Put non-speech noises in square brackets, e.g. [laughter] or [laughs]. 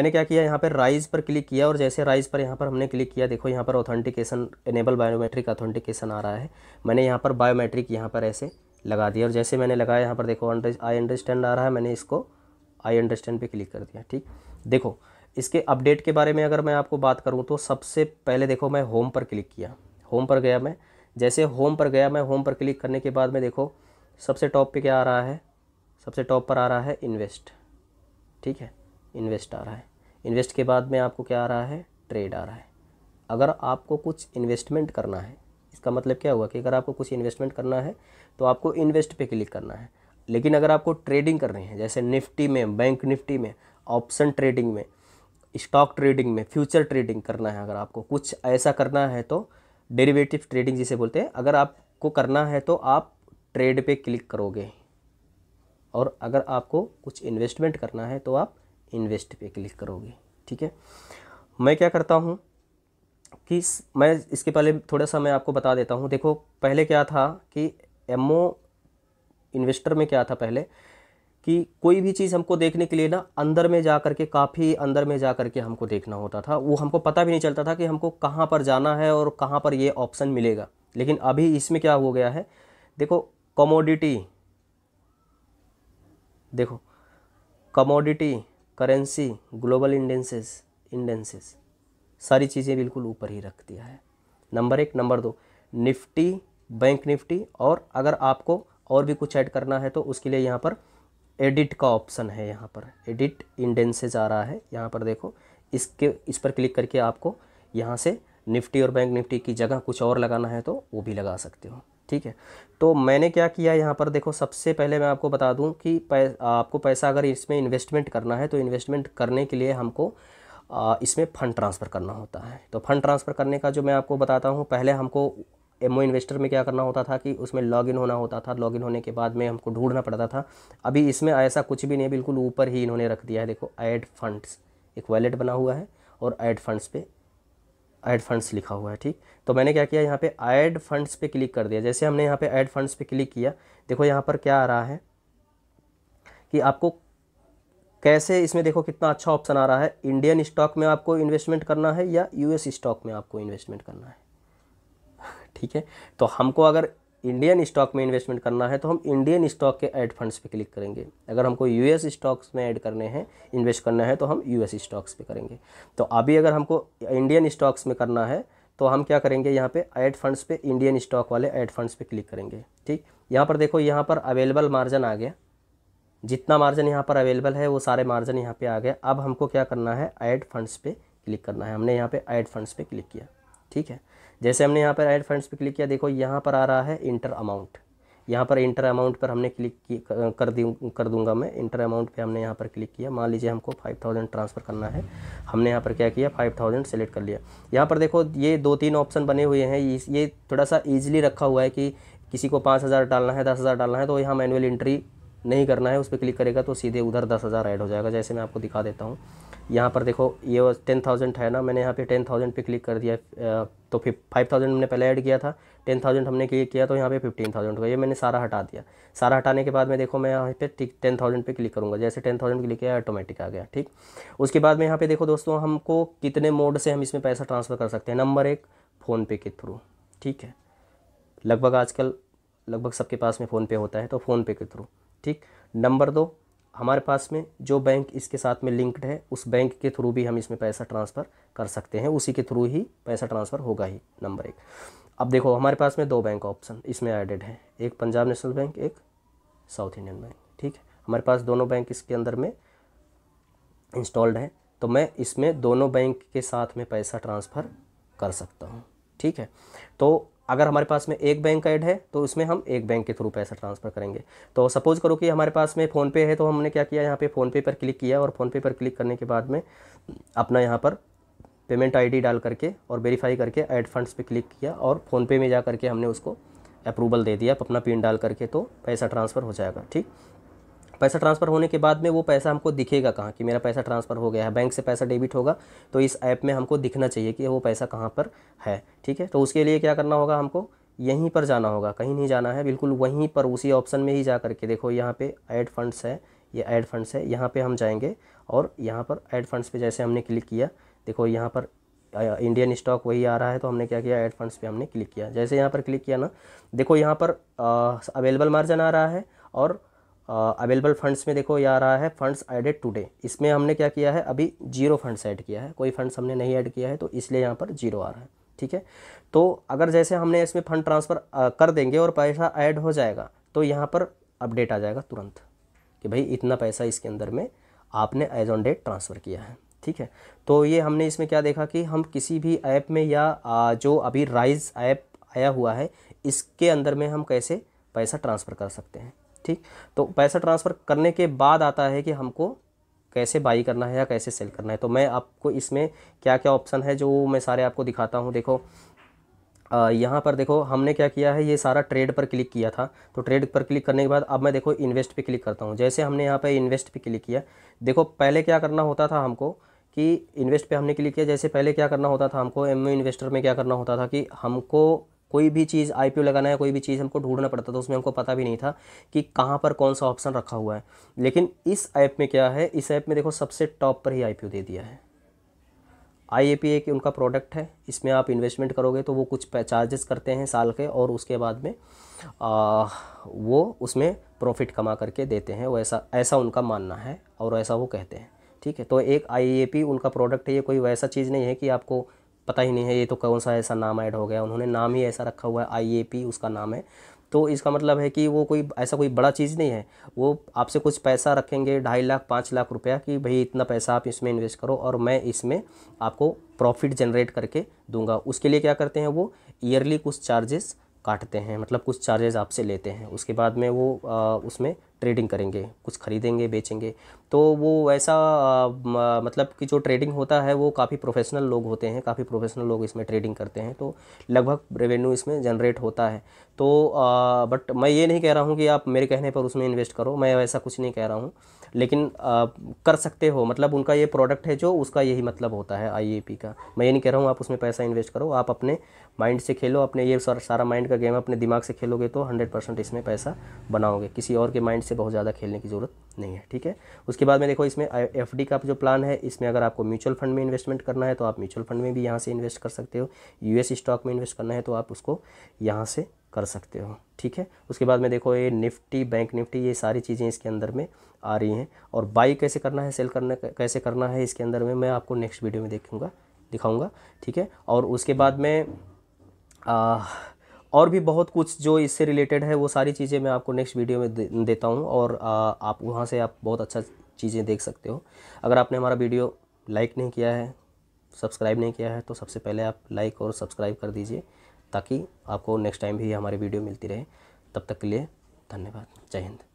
मैंने क्या किया, यहाँ पर राइज पर क्लिक किया और जैसे राइज पर यहाँ पर हमने क्लिक किया, देखो यहाँ पर ऑथेंटिकेशन एनेबल बायोमेट्रिक ऑथेंटिकेशन आ रहा है। मैंने यहाँ पर बायोमेट्रिक यहाँ पर ऐसे लगा दिया और जैसे मैंने लगाया, यहाँ पर देखो आई अंडरस्टैंड आ रहा है, मैंने इसको आई अंडरस्टैंड पे क्लिक कर दिया, ठीक? देखो, इसके अपडेट के बारे में अगर मैं आपको बात करूँ तो सबसे पहले देखो मैं होम पर क्लिक किया। होम पर गया मैं। जैसे होम पर गया मैं होम पर क्लिक करने के बाद में देखो, सबसे टॉप पे क्या आ रहा है? सबसे टॉप पर आ रहा है इन्वेस्ट ठीक है? इन्वेस्ट आ रहा है। इन्वेस्ट के बाद में आपको क्या आ रहा है? ट्रेड आ रहा है। अगर आपको कुछ इन्वेस्टमेंट करना है, इसका मतलब क्या हुआ कि अगर आपको कुछ इन्वेस्टमेंट करना है तो आपको इन्वेस्ट पे क्लिक करना है। लेकिन अगर आपको ट्रेडिंग करनी है, जैसे निफ्टी में, बैंक निफ्टी में, ऑप्शन ट्रेडिंग में, स्टॉक ट्रेडिंग में, फ्यूचर ट्रेडिंग करना है, अगर आपको कुछ ऐसा करना है तो डेरिवेटिव ट्रेडिंग जिसे बोलते हैं, अगर आपको करना है तो आप ट्रेड पे क्लिक करोगे। और अगर आपको कुछ इन्वेस्टमेंट करना है तो आप इन्वेस्ट पे क्लिक करोगे, ठीक है? मैं क्या करता हूँ कि मैं इसके पहले थोड़ा सा मैं आपको बता देता हूँ। देखो, पहले क्या था कि एमओ इन्वेस्टर में क्या था पहले कि कोई भी चीज़ हमको देखने के लिए ना अंदर में जा कर के काफ़ी अंदर में जा कर के हमको देखना होता था। वो हमको पता भी नहीं चलता था कि हमको कहाँ पर जाना है और कहाँ पर ये ऑप्शन मिलेगा। लेकिन अभी इसमें क्या हो गया है, देखो कमोडिटी देखो commodity currency, global indices indices, सारी चीज़ें बिल्कुल ऊपर ही रख दिया है। नंबर एक, नंबर दो, निफ्टी, बैंक निफ्टी, और अगर आपको और भी कुछ ऐड करना है तो उसके लिए यहाँ पर एडिट का ऑप्शन है यहाँ पर। एडिट इंडेंसेज आ रहा है, यहाँ पर देखो, इसके, इस पर क्लिक करके आपको यहाँ से निफ्टी और बैंक निफ्टी की जगह कुछ और लगाना है तो वो भी लगा सकते हो। ठीक है? तो मैंने क्या किया यहाँ पर? देखो, सबसे पहले मैं आपको बता दूँ कि पै, आपको पैसा अगर इसमें इन्वेस्टमेंट करना है तो इन्वेस्टमेंट करने के लिए हमको इसमें फ़ंड ट्रांसफ़र करना होता है। तो फंड ट्रांसफ़र करने का जो मैं आपको बताता हूँ, पहले हमको एमओ इन्वेस्टर में क्या करना होता था कि उसमें लॉगिन होना होता था। लॉगिन होने के बाद में हमको ढूंढना पड़ता था। अभी इसमें ऐसा कुछ भी नहीं बिल्कुल ऊपर ही इन्होंने रख दिया है। देखो ऐड फंड्स एक वैलेट बना हुआ है और ऐड फंड्स पे ऐड फंड्स लिखा हुआ है, ठीक? तो मैंने क्या किया, यहाँ पे ऐड फंड्स पे क्लिक कर दिया। जैसे हमने यहाँ पे ऐड फंड्स पे क्लिक किया, देखो यहाँ पर क्या आ रहा है कि आपको कैसे इसमें देखो कितना अच्छा ऑप्शन आ रहा है। इंडियन स्टॉक में आपको इन्वेस्टमेंट करना है या यूएस स्टॉक में आपको इन्वेस्टमेंट करना है? [laughs] ठीक है? तो हमको अगर इंडियन स्टॉक में इन्वेस्टमेंट करना है तो हम इंडियन स्टॉक के ऐड फंड्स पे क्लिक करेंगे। अगर हमको यूएस स्टॉक्स में ऐड करने हैं इन्वेस्ट करना है तो हम यूएस स्टॉक्स पे करेंगे। तो अभी अगर हमको इंडियन स्टॉक्स में करना है तो हम क्या करेंगे, यहाँ पे ऐड फंड्स पे इंडियन स्टॉक वाले ऐड फंड्स पे क्लिक करेंगे, ठीक? यहाँ पर देखो, यहाँ पर अवेलेबल मार्जिन आ गया। जितना मार्जिन यहाँ पर अवेलेबल है, वो सारे मार्जिन यहाँ पे आ गए। अब हमको क्या करना है ऐड फंड्स पे क्लिक करना है। हमने यहाँ पे ऐड फंड्स पे क्लिक किया। ठीक है? जैसे हमने यहाँ पर ऐड फंड्स पे क्लिक किया, देखो यहाँ पर आ रहा है इंटर अमाउंट यहाँ पर इंटर अमाउंट पर हमने क्लिक कर दी, कर दूँगा मैं. इंटर अमाउंट पे हमने यहाँ पर क्लिक किया. मान लीजिए हमको फाइव थाउज़ेंड ट्रांसफ़र करना है. हमने यहाँ पर क्या किया? फाइव थाउज़ेंड सेलेक्ट कर लिया. यहाँ पर देखो, ये दो तीन ऑप्शन बने हुए हैं. ये थोड़ा सा ईजिली रखा हुआ है कि किसी को पाँच हज़ार डालना है, दस हज़ार डालना है तो यहाँ मैनुअल एंट्री नहीं करना है. उस पर क्लिक करेगा तो सीधे उधर दस हज़ार ऐड हो जाएगा, जैसे मैं आपको दिखा देता हूँ. यहाँ पर देखो, ये टेन थाउज़ेंड है ना, मैंने यहाँ पे टेन थाउज़ेंड पे क्लिक कर दिया तो फिर फाइव थाउज़ेंड हमने पहले ऐड किया था टेन थाउज़ेंड हमने क्लिक किया तो यहाँ पे फिफ्टीन थाउज़ेंड हो ये मैंने सारा हटा दिया। सारा हटाने के बाद में देखो, मैं यहाँ पे ठीक टेन थाउज़ेंड पर क्लिक करूँगा, जैसे टेन थाउज़ेंड क्लिक किया ऑटोमेटिक आ गया, ठीक। उसके बाद में यहाँ पे देखो दोस्तों, हमको कितने मोड से हम इसमें पैसा ट्रांसफ़र कर सकते हैं नंबर एक फ़ोनपे के थ्रू ठीक है। लगभग आजकल, लगभग सबके पास में फ़ोनपे होता है तो फ़ोनपे के थ्रू ठीक। नंबर दो हमारे पास में जो बैंक इसके साथ में लिंक्ड है, उस बैंक के थ्रू भी हम इसमें पैसा ट्रांसफ़र कर सकते हैं। उसी के थ्रू ही पैसा ट्रांसफ़र होगा ही नंबर एक। अब देखो, हमारे पास में दो बैंक ऑप्शन इसमें एडेड है। एक पंजाब नेशनल बैंक एक साउथ इंडियन बैंक ठीक है? हमारे पास दोनों बैंक इसके अंदर में इंस्टॉल्ड है तो मैं इसमें दोनों बैंक के साथ में पैसा ट्रांसफ़र कर सकता हूँ, ठीक है? तो अगर हमारे पास में एक बैंक ऐड है तो उसमें हम एक बैंक के थ्रू पैसा ट्रांसफ़र करेंगे। तो सपोज़ करो कि हमारे पास में फ़ोनपे है तो हमने क्या किया? यहाँ पे फ़ोनपे पर क्लिक किया और फ़ोनपे पर क्लिक करने के बाद में अपना यहाँ पर पेमेंट आईडी डाल करके और वेरीफाई करके ऐड फंड्स पे क्लिक किया और फ़ोनपे में जा करके हमने उसको अप्रूवल दे दिया। अपना पिन डाल करके तो पैसा ट्रांसफ़र हो जाएगा, ठीक? पैसा ट्रांसफ़र होने के बाद में वो पैसा हमको दिखेगा कहाँ कि मेरा पैसा ट्रांसफ़र हो गया है, बैंक से पैसा डेबिट होगा तो इस ऐप में हमको दिखना चाहिए कि वो पैसा कहाँ पर है, ठीक है? तो उसके लिए क्या करना होगा हमको? यहीं पर जाना होगा, कहीं नहीं जाना है, बिल्कुल वहीं पर उसी ऑप्शन में ही जा करके देखो, यहाँ पे ऐड फंड्स है, ये ऐड फंड्स है, यहाँ पे हम जाएँगे और यहाँ पर ऐड फंड्स पे जैसे हमने क्लिक किया, देखो यहाँ पर इंडियन स्टॉक वही आ रहा है तो हमने क्या किया, ऐड फंड्स पे हमने क्लिक किया। जैसे यहाँ पर क्लिक किया ना, देखो यहाँ पर अवेलेबल मार्जिन आ रहा है और अवेलेबल फंड्स में देखो ये आ रहा है फंड्स एडेड टुडे इसमें हमने क्या किया है? अभी ज़ीरो फंड्स ऐड किया है। कोई फंड्स हमने नहीं ऐड किया है तो इसलिए यहाँ पर ज़ीरो आ रहा है, ठीक है? तो अगर जैसे हमने इसमें फंड ट्रांसफ़र कर देंगे और पैसा ऐड हो जाएगा तो यहाँ पर अपडेट आ जाएगा तुरंत कि भाई इतना पैसा इसके अंदर में आपने एज ऑन डेट ट्रांसफ़र किया है, ठीक है? तो ये हमने इसमें क्या देखा कि हम किसी भी ऐप में या जो अभी राइज ऐप आया हुआ है, इसके अंदर में हम कैसे पैसा ट्रांसफ़र कर सकते हैं? ठीक तो पैसा ट्रांसफ़र करने के बाद आता है कि हमको कैसे बाई करना है या कैसे सेल करना है। तो मैं आपको इसमें क्या क्या ऑप्शन है जो मैं सारे आपको दिखाता हूँ। देखो यहाँ पर देखो, हमने क्या किया है, ये सारा ट्रेड पर क्लिक किया था। तो ट्रेड पर क्लिक करने के बाद अब मैं देखो इन्वेस्ट पे क्लिक करता हूँ। जैसे हमने यहाँ पे इन्वेस्ट पे क्लिक किया, देखो पहले क्या करना होता था हमको कि इन्वेस्ट पे हमने क्लिक किया। जैसे पहले क्या करना होता था हमको एम इन्वेस्टर में क्या करना होता था कि हमको कोई भी चीज़ आईपीओ लगाना है कोई भी चीज़ हमको ढूंढना पड़ता था उसमें हमको पता भी नहीं था कि कहाँ पर कौन सा ऑप्शन रखा हुआ है। लेकिन इस ऐप में क्या है इस ऐप में देखो सबसे टॉप पर ही आईपीओ दे दिया है। आईएपी एक उनका प्रोडक्ट है इसमें आप इन्वेस्टमेंट करोगे तो वो कुछ चार्जेस करते हैं साल के और उसके बाद में आ, वो उसमें प्रॉफिट कमा करके देते हैं वैसा ऐसा उनका मानना है और ऐसा वो कहते हैं। ठीक है तो एक आईएपी उनका प्रोडक्ट है ये कोई वैसा चीज़ नहीं है कि आपको पता ही नहीं है ये तो कौन सा ऐसा नाम ऐड हो गया उन्होंने नाम ही ऐसा रखा हुआ है आईएपी उसका नाम है। तो इसका मतलब है कि वो कोई ऐसा कोई बड़ा चीज़ नहीं है। वो आपसे कुछ पैसा रखेंगे ढाई लाख पाँच लाख रुपया कि भाई इतना पैसा आप इसमें इन्वेस्ट करो और मैं इसमें आपको प्रॉफिट जनरेट करके दूँगा। उसके लिए क्या करते हैं वो? ईयरली कुछ चार्जेस काटते हैं मतलब कुछ चार्जेस आपसे लेते हैं। उसके बाद में वो आ, उसमें ट्रेडिंग करेंगे कुछ खरीदेंगे बेचेंगे। तो वो वैसा मतलब कि जो ट्रेडिंग होता है वो काफ़ी प्रोफेशनल लोग होते हैं काफ़ी प्रोफेशनल लोग इसमें ट्रेडिंग करते हैं। तो लगभग रेवेन्यू इसमें जनरेट होता है। तो आ, बट मैं ये नहीं कह रहा हूँ कि आप मेरे कहने पर उसमें इन्वेस्ट करो मैं वैसा कुछ नहीं कह रहा हूँ। लेकिन आ, कर सकते हो मतलब उनका ये प्रोडक्ट है जो उसका यही मतलब होता है आईएपी का। मैं ये नहीं कह रहा हूँ आप उसमें पैसा इन्वेस्ट करो आप अपने माइंड से खेलो अपने ये सारा माइंड का गेम अपने दिमाग से खेलोगे तो हंड्रेड इसमें पैसा बनाओगे। किसी और के माइंड से बहुत ज़्यादा खेलने की ज़रूरत नहीं है ठीक है? उसके बाद में देखो इसमें एफडी का जो प्लान है इसमें अगर आपको म्यूचुअल फंड में इन्वेस्टमेंट करना है तो आप म्यूचुअल फंड में भी यहाँ से इन्वेस्ट कर सकते हो। यूएस स्टॉक में इन्वेस्ट करना है तो आप उसको यहाँ से कर सकते हो ठीक है? उसके बाद में देखो ये निफ्टी बैंक निफ्टी ये सारी चीज़ें इसके अंदर में आ रही हैं। और बाई कैसे करना है सेल करना कैसे करना है इसके अंदर में मैं आपको नेक्स्ट वीडियो में देखूँगा दिखाऊँगा ठीक है? और उसके बाद में आ, और भी बहुत कुछ जो इससे रिलेटेड है वो सारी चीज़ें मैं आपको नेक्स्ट वीडियो में दे, देता हूँ और आ, आप वहाँ से आप बहुत अच्छा चीज़ें देख सकते हो। अगर आपने हमारा वीडियो लाइक नहीं किया है सब्सक्राइब नहीं किया है तो सबसे पहले आप लाइक और सब्सक्राइब कर दीजिए ताकि आपको नेक्स्ट टाइम भी हमारी वीडियो मिलती रहे। तब तक के लिए धन्यवाद। जय हिंद।